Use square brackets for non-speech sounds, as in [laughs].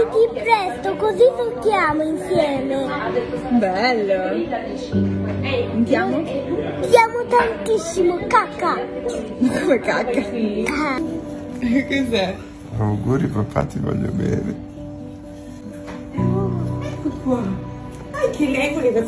Divertiti presto, così tocchiamo insieme. Bello. Andiamo? Chiamo tantissimo, cacca. Come cacca. Ah. [laughs] Cos'è? Auguri papà, ti voglio bene. Anche lei voleva